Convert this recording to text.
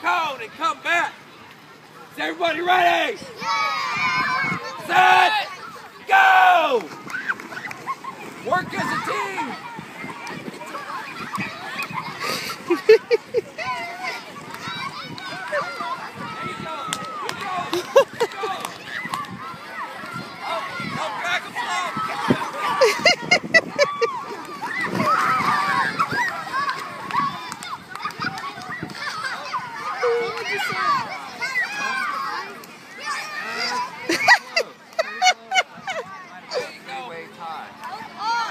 cone and come back. Is everybody ready? Yeah! Set! Go! Work as a team! Three-way tie. Oh, oh,